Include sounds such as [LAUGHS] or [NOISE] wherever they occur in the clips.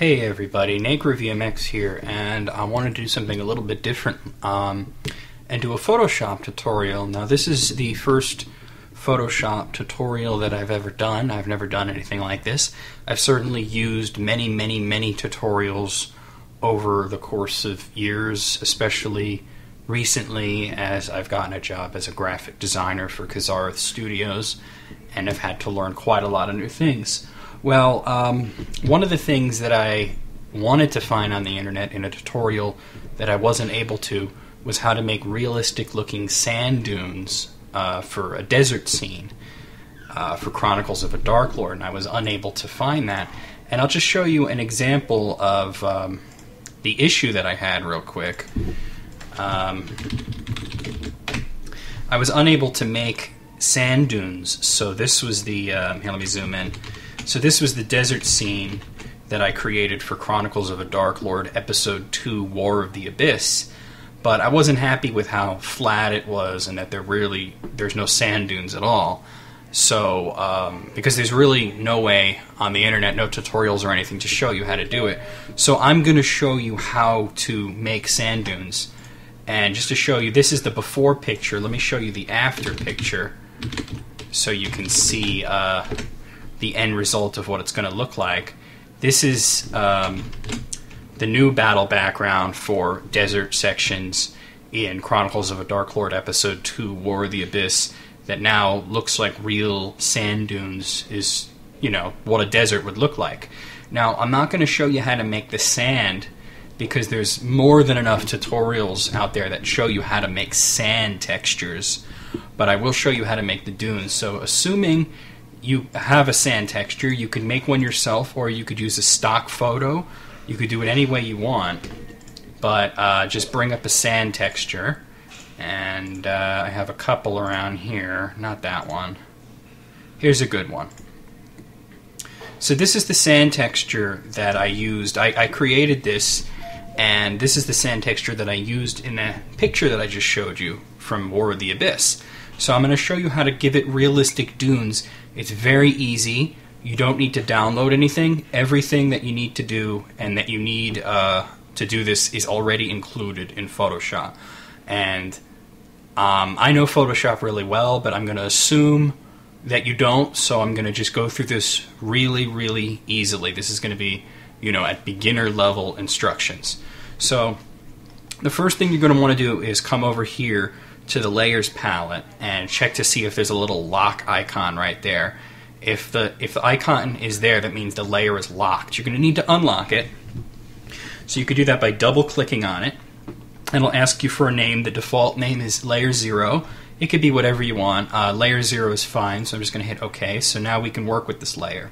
Hey everybody, NecroVMX here, and I want to do something a little bit different um, and do a Photoshop tutorial. Now, this is the first Photoshop tutorial that I've ever done. I've never done anything like this. I've certainly used many, many, many tutorials over the course of years, especially recently as I've gotten a job as a graphic designer for Kazareth Studios and have had to learn quite a lot of new things. Well, um, one of the things that I wanted to find on the internet in a tutorial that I wasn't able to was how to make realistic looking sand dunes uh, for a desert scene uh, for Chronicles of a Dark Lord, and I was unable to find that. And I'll just show you an example of um, the issue that I had real quick. Um, I was unable to make sand dunes, so this was the. Uh, here, let me zoom in. So this was the desert scene that I created for Chronicles of a Dark Lord, Episode 2, War of the Abyss. But I wasn't happy with how flat it was and that there really there's no sand dunes at all. So, um, because there's really no way on the internet, no tutorials or anything to show you how to do it. So, I'm going to show you how to make sand dunes. And just to show you, this is the before picture. Let me show you the after picture so you can see uh, the end result of what it's going to look like. This is um, the new battle background for desert sections in Chronicles of a Dark Lord Episode 2 War of the Abyss that now looks like real sand dunes, is, you know, what a desert would look like. Now, I'm not going to show you how to make the sand because there's more than enough tutorials out there that show you how to make sand textures, but I will show you how to make the dunes. So, assuming you have a sand texture. You could make one yourself, or you could use a stock photo. You could do it any way you want, but uh, just bring up a sand texture. And uh, I have a couple around here, not that one. Here's a good one. So this is the sand texture that I used. I, I created this, and this is the sand texture that I used in the picture that I just showed you from War of the Abyss. So I'm going to show you how to give it realistic dunes. It's very easy. You don't need to download anything. Everything that you need to do and that you need uh, to do this is already included in Photoshop. And um, I know Photoshop really well, but I'm going to assume that you don't. So I'm going to just go through this really, really easily. This is going to be, you know, at beginner level instructions. So the first thing you're going to want to do is come over here to the layers palette and check to see if there's a little lock icon right there. If the if the icon is there, that means the layer is locked. You're going to need to unlock it. So you could do that by double clicking on it. It'll ask you for a name. The default name is layer zero. It could be whatever you want. Uh, layer zero is fine, so I'm just going to hit OK. So now we can work with this layer.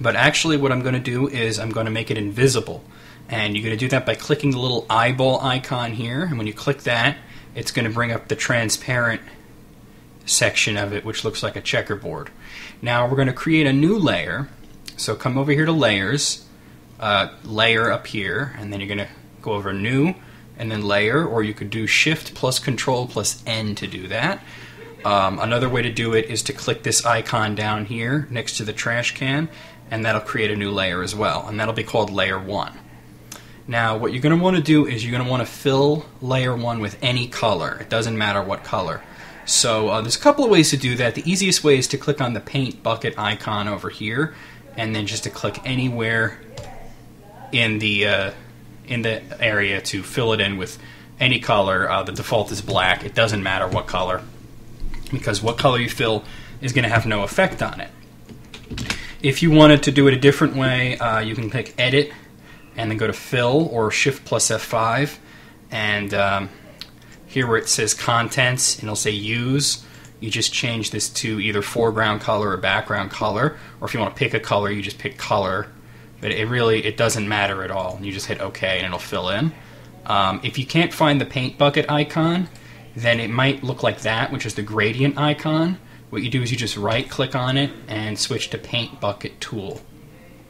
But actually, what I'm going to do is I'm going to make it invisible. And you're going to do that by clicking the little eyeball icon here. And when you click that, it's going to bring up the transparent section of it, which looks like a checkerboard. Now we're going to create a new layer. So come over here to Layers, uh, Layer up here, and then you're going to go over New, and then Layer, or you could do Shift plus Control plus N to do that. Um, another way to do it is to click this icon down here next to the trash can, and that'll create a new layer as well, and that'll be called Layer 1. Now, what you're going to want to do is you're going to want to fill layer 1 with any color. It doesn't matter what color. So uh, there's a couple of ways to do that. The easiest way is to click on the paint bucket icon over here, and then just to click anywhere in the uh, in the area to fill it in with any color. Uh, the default is black. It doesn't matter what color, because what color you fill is going to have no effect on it. If you wanted to do it a different way, uh, you can click Edit and then go to fill or shift plus F5 and um, here where it says contents and it'll say use you just change this to either foreground color or background color. Or if you want to pick a color you just pick color. But it really it doesn't matter at all. You just hit OK and it'll fill in. Um, if you can't find the paint bucket icon then it might look like that which is the gradient icon. What you do is you just right click on it and switch to paint bucket tool.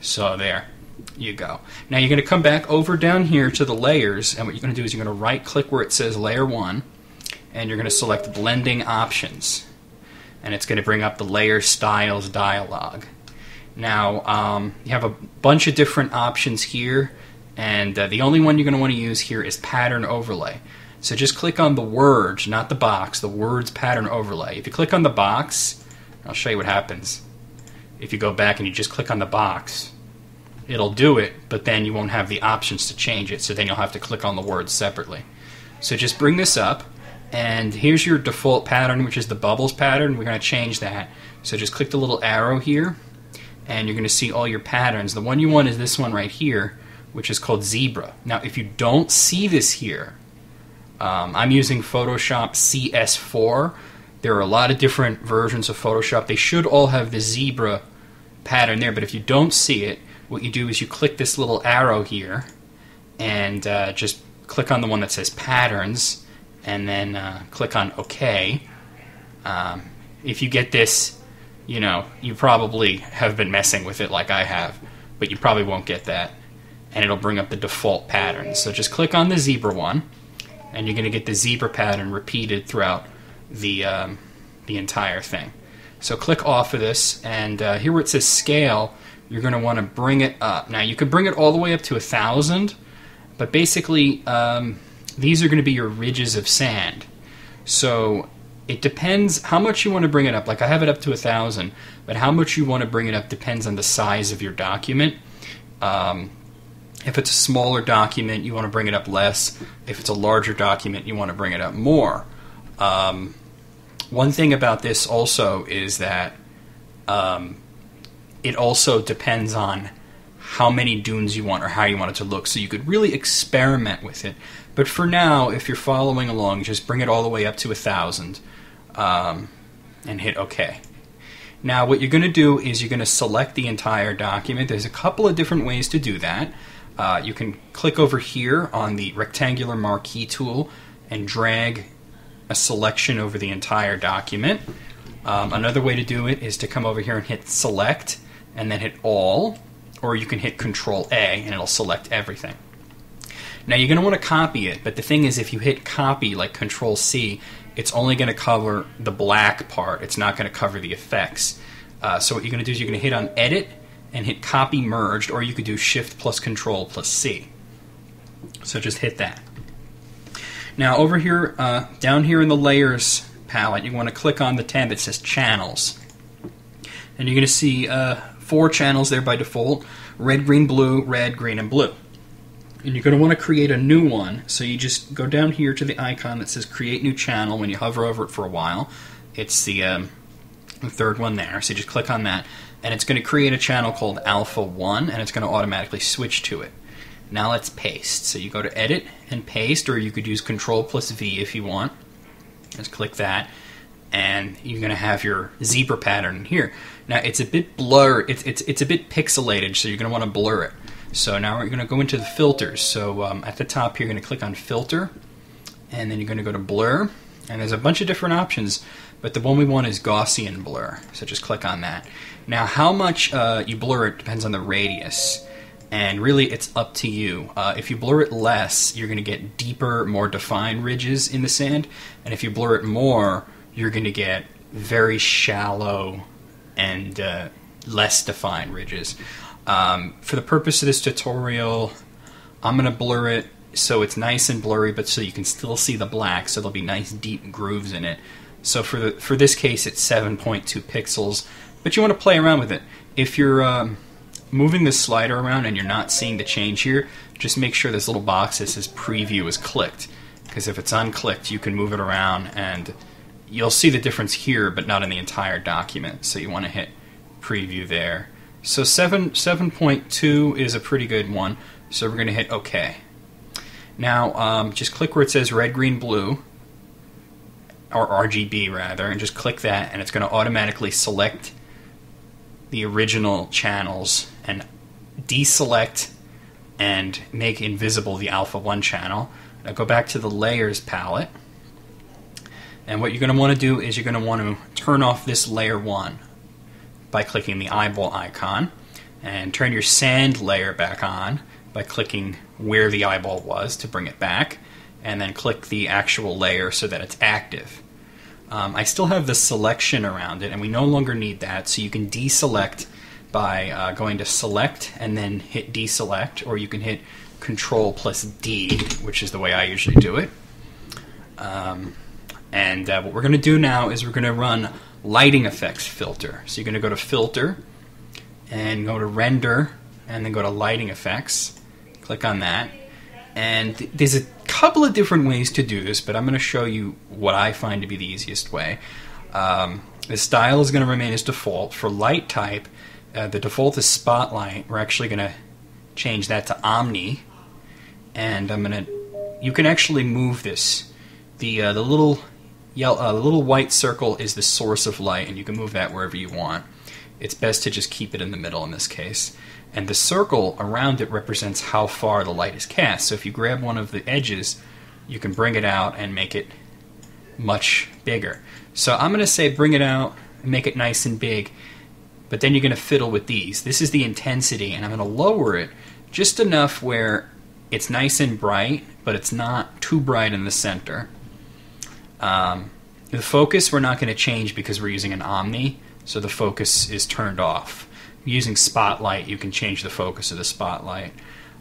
So there you go. Now you're going to come back over down here to the layers, and what you're going to do is you're going to right click where it says layer 1, and you're going to select blending options. And it's going to bring up the layer styles dialog. Now, um, you have a bunch of different options here, and uh, the only one you're going to want to use here is pattern overlay. So just click on the words, not the box, the words pattern overlay. If you click on the box, I'll show you what happens. If you go back and you just click on the box, it'll do it, but then you won't have the options to change it, so then you'll have to click on the words separately. So just bring this up, and here's your default pattern, which is the bubbles pattern. We're going to change that. So just click the little arrow here, and you're going to see all your patterns. The one you want is this one right here, which is called Zebra. Now, if you don't see this here, um, I'm using Photoshop CS4. There are a lot of different versions of Photoshop. They should all have the zebra pattern there, but if you don't see it, what you do is you click this little arrow here and uh, just click on the one that says patterns and then uh, click on OK. Um, if you get this, you know, you probably have been messing with it like I have, but you probably won't get that. And it'll bring up the default pattern. So just click on the zebra one, and you're going to get the zebra pattern repeated throughout the, um, the entire thing. So click off of this, and uh, here where it says scale, you're going to want to bring it up. Now you could bring it all the way up to a thousand, but basically um, these are going to be your ridges of sand. So it depends how much you want to bring it up. Like I have it up to a thousand, but how much you want to bring it up depends on the size of your document. Um, if it's a smaller document, you want to bring it up less. If it's a larger document, you want to bring it up more. Um, one thing about this also is that um, it also depends on how many dunes you want or how you want it to look. So you could really experiment with it. But for now, if you're following along, just bring it all the way up to a thousand um, and hit OK. Now, what you're going to do is you're going to select the entire document. There's a couple of different ways to do that. Uh, you can click over here on the rectangular marquee tool and drag a selection over the entire document. Um, another way to do it is to come over here and hit select and then hit all, or you can hit control A and it'll select everything. Now you're going to want to copy it, but the thing is if you hit copy like control C, it's only going to cover the black part. It's not going to cover the effects. Uh, so what you're going to do is you're going to hit on edit and hit copy merged, or you could do shift plus control plus C. So just hit that. Now over here, uh, down here in the layers palette, you want to click on the tab that says channels. And you're going to see uh, four channels there by default, red, green, blue, red, green, and blue. And you're going to want to create a new one, so you just go down here to the icon that says create new channel when you hover over it for a while. It's the, um, the third one there, so you just click on that. And it's going to create a channel called Alpha 1, and it's going to automatically switch to it. Now let's paste. So you go to edit and paste, or you could use control plus V if you want. Just click that, and you're going to have your zebra pattern here. Now it's a bit blurred, it's, it's, it's a bit pixelated, so you're going to want to blur it. So now we're going to go into the filters. So um, at the top here, you're going to click on filter, and then you're going to go to blur, and there's a bunch of different options, but the one we want is Gaussian blur. So just click on that. Now how much uh, you blur it depends on the radius and really it's up to you. Uh, if you blur it less, you're going to get deeper, more defined ridges in the sand, and if you blur it more, you're going to get very shallow and uh, less defined ridges. Um, for the purpose of this tutorial, I'm going to blur it so it's nice and blurry, but so you can still see the black, so there'll be nice deep grooves in it. So for the, for this case, it's 7.2 pixels, but you want to play around with it. If you're um, moving the slider around and you're not seeing the change here, just make sure this little box that says preview is clicked. Because if it's unclicked, you can move it around and you'll see the difference here, but not in the entire document. So you want to hit preview there. So 7, 7.2 is a pretty good one. So we're going to hit OK. Now, um, just click where it says red, green, blue, or RGB rather, and just click that, and it's going to automatically select the original channels and deselect and make invisible the alpha 1 channel. Now go back to the layers palette. And what you're going to want to do is you're going to want to turn off this layer 1 by clicking the eyeball icon and turn your sand layer back on by clicking where the eyeball was to bring it back and then click the actual layer so that it's active. Um, I still have the selection around it, and we no longer need that, so you can deselect by uh, going to select and then hit deselect, or you can hit Control plus D, which is the way I usually do it. Um, and uh, what we're going to do now is we're going to run lighting effects filter. So you're going to go to filter and go to render and then go to lighting effects. Click on that. And th- there's a couple of different ways to do this, but I'm going to show you what I find to be the easiest way. Um, the style is going to remain as default. For light type, uh, the default is spotlight. We're actually going to change that to omni. And I'm going to, you can actually move this. The, uh, the little yellow, the little white circle is the source of light, and you can move that wherever you want. It's best to just keep it in the middle in this case. And the circle around it represents how far the light is cast. So if you grab one of the edges, you can bring it out and make it much bigger. So I'm going to say bring it out and make it nice and big, but then you're going to fiddle with these. This is the intensity, and I'm going to lower it just enough where it's nice and bright, but it's not too bright in the center. Um, the focus we're not going to change because we're using an Omni, so the focus is turned off. Using Spotlight, you can change the focus of the Spotlight.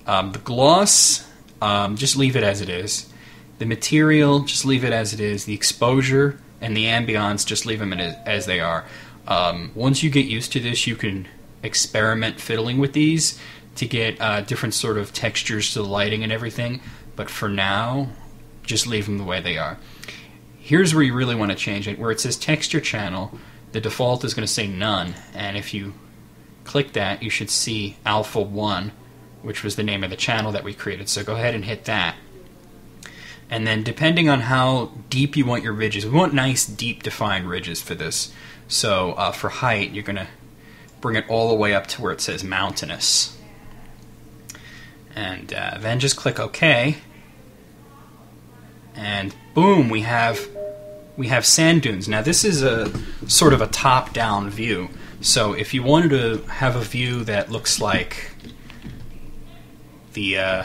Um, the gloss, um, just leave it as it is. The material, just leave it as it is. The exposure and the ambience, just leave them as, as they are. Um, once you get used to this, you can experiment fiddling with these to get uh, different sort of textures to the lighting and everything. But for now, just leave them the way they are. Here's where you really want to change it. Where it says texture channel, the default is going to say none. And if you click that, you should see alpha 1, which was the name of the channel that we created. So go ahead and hit that. And then depending on how deep you want your ridges, we want nice, deep, defined ridges for this. So uh, for height, you're going to bring it all the way up to where it says mountainous. And uh, then just click OK. And boom, we have we have sand dunes. Now this is a sort of a top-down view. So if you wanted to have a view that looks like the uh,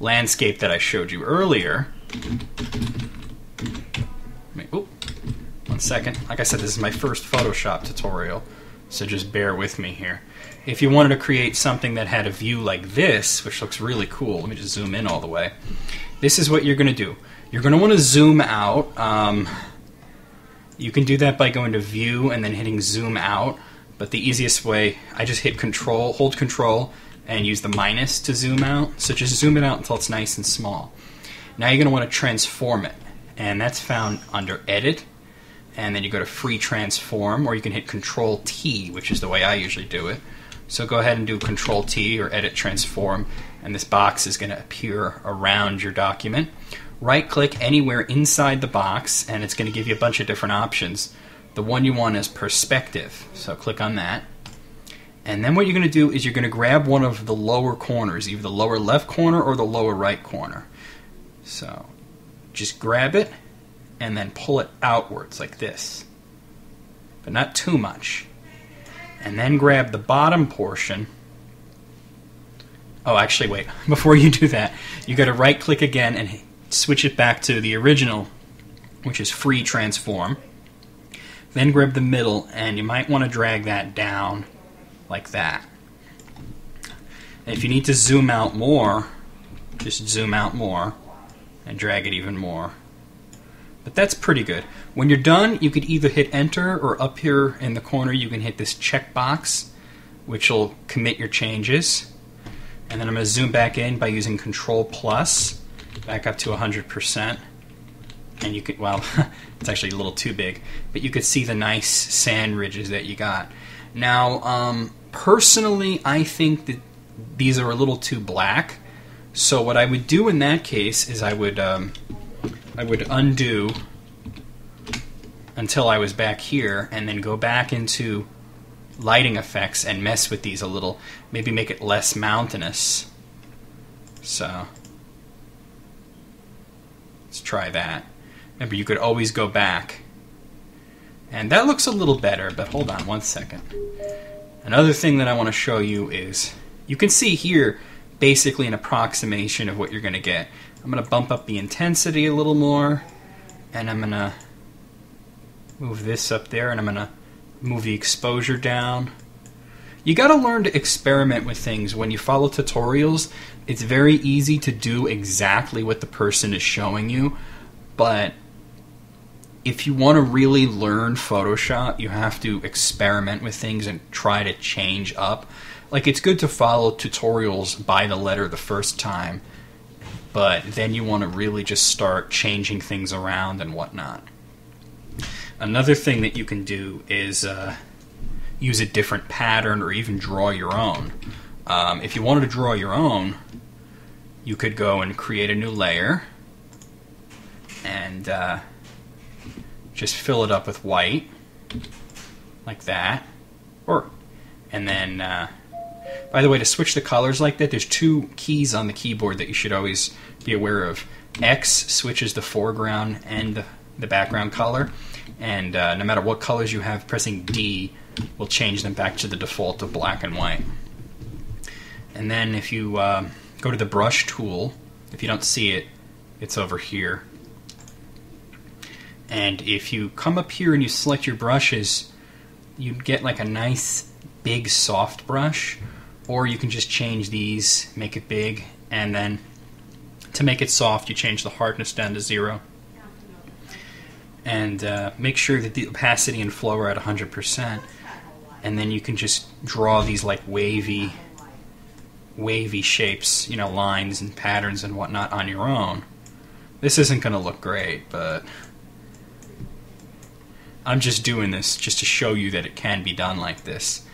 landscape that I showed you earlier, oh, one second. Like I said, this is my first Photoshop tutorial, so just bear with me here. If you wanted to create something that had a view like this, which looks really cool, let me just zoom in all the way. This is what you're going to do. You're going to want to zoom out. Um, you can do that by going to View and then hitting Zoom Out. But the easiest way, I just hit Control, hold Control, and use the minus to zoom out. So just zoom it out until it's nice and small. Now you're going to want to transform it, and that's found under Edit, and then you go to Free Transform, or you can hit Control T, which is the way I usually do it. So go ahead and do Control T or Edit Transform, and this box is going to appear around your document right click anywhere inside the box and it's going to give you a bunch of different options. The one you want is perspective, so click on that. And then what you're going to do is you're going to grab one of the lower corners, either the lower left corner or the lower right corner. So just grab it and then pull it outwards like this, but not too much. And then grab the bottom portion. Oh, actually, wait. [LAUGHS] Before you do that, you got to right click again and switch it back to the original, which is free transform. Then grab the middle, and you might want to drag that down like that. If you need to zoom out more, just zoom out more and drag it even more. But that's pretty good. When you're done, you could either hit enter or up here in the corner you can hit this checkbox, which will commit your changes. And then I'm going to zoom back in by using Control plus back up to 100%. And you could, well, [LAUGHS] it's actually a little too big, but you could see the nice sand ridges that you got. Now, um, personally, I think that these are a little too black. So what I would do in that case is I would um, I would undo until I was back here, and then go back into lighting effects and mess with these a little. Maybe make it less mountainous. So Let's try that. Remember, you could always go back. And that looks a little better, but hold on one second. Another thing that I want to show you is you can see here basically an approximation of what you're going to get. I'm going to bump up the intensity a little more, and I'm going to move this up there, and I'm going to move the exposure down. you got to learn to experiment with things. When you follow tutorials, it's very easy to do exactly what the person is showing you, but if you want to really learn Photoshop, you have to experiment with things and try to change up. Like it's good to follow tutorials by the letter the first time, but then you want to really just start changing things around and whatnot. Another thing that you can do is uh, use a different pattern or even draw your own. Um, if you wanted to draw your own, you could go and create a new layer and uh, just fill it up with white like that or and then uh, by the way to switch the colors like that there's two keys on the keyboard that you should always be aware of X switches the foreground and the, the background color and uh, no matter what colors you have pressing D will change them back to the default of black and white and then if you uh, go to the brush tool if you don't see it it's over here and if you come up here and you select your brushes, you get like a nice big soft brush, or you can just change these, make it big, and then to make it soft, you change the hardness down to zero. And uh, make sure that the opacity and flow are at 100%. And then you can just draw these like wavy, wavy shapes, you know, lines and patterns and whatnot on your own. This isn't going to look great, but I'm just doing this just to show you that it can be done like this.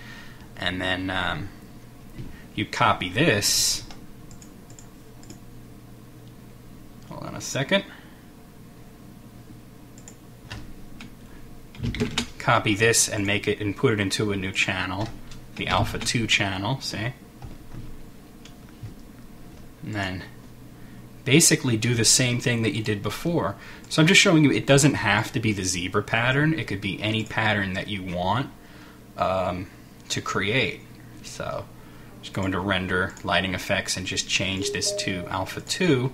And then um, you copy this. Hold on a second. Copy this and make it and put it into a new channel, the Alpha 2 channel, see? And then basically do the same thing that you did before. So I'm just showing you it doesn't have to be the zebra pattern. It could be any pattern that you want um, to create. So just go into render, lighting effects, and just change this to alpha 2.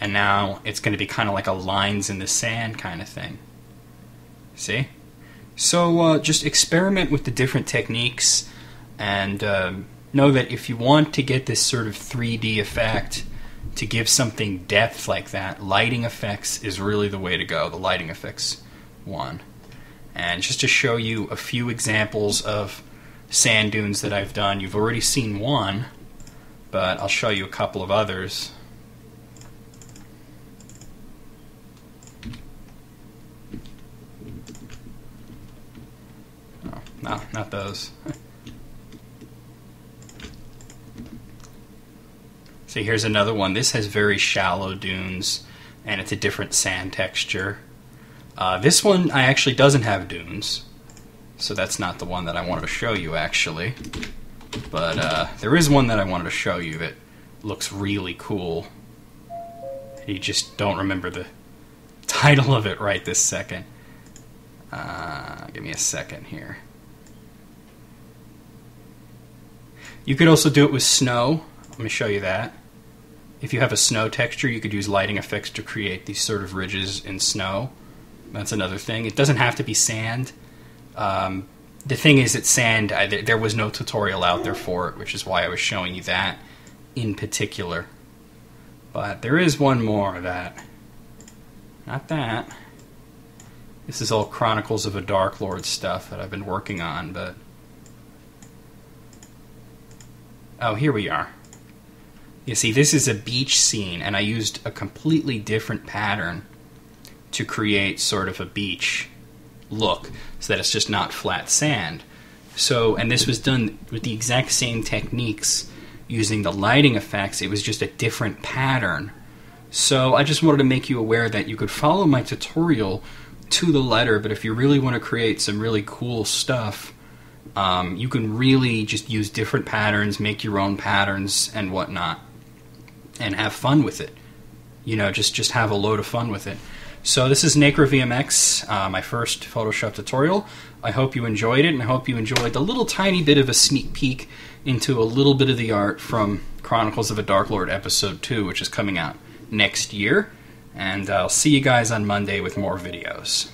And now it's going to be kind of like a lines in the sand kind of thing. See? So uh, just experiment with the different techniques and uh, know that if you want to get this sort of 3D effect, to give something depth like that, lighting effects is really the way to go. The lighting effects one. And just to show you a few examples of sand dunes that I've done, you've already seen one, but I'll show you a couple of others. Oh, no, not those. [LAUGHS] See, here's another one. This has very shallow dunes, and it's a different sand texture. Uh, this one I actually doesn't have dunes, so that's not the one that I wanted to show you actually. But uh, there is one that I wanted to show you that looks really cool. You just don't remember the [LAUGHS] title of it right this second. Uh, give me a second here. You could also do it with snow. Let me show you that. If you have a snow texture, you could use lighting effects to create these sort of ridges in snow. That's another thing. It doesn't have to be sand. Um, the thing is that sand, I, there was no tutorial out there for it, which is why I was showing you that in particular. But there is one more that. Not that. This is all Chronicles of a Dark Lord stuff that I've been working on, but. Oh, here we are. You see, this is a beach scene, and I used a completely different pattern to create sort of a beach look so that it's just not flat sand. So, and this was done with the exact same techniques using the lighting effects, it was just a different pattern. So, I just wanted to make you aware that you could follow my tutorial to the letter, but if you really want to create some really cool stuff, um, you can really just use different patterns, make your own patterns, and whatnot and have fun with it. You know, just just have a load of fun with it. So this is NecroVMX, uh, my first Photoshop tutorial. I hope you enjoyed it, and I hope you enjoyed the little tiny bit of a sneak peek into a little bit of the art from Chronicles of a Dark Lord Episode 2, which is coming out next year. And I'll see you guys on Monday with more videos.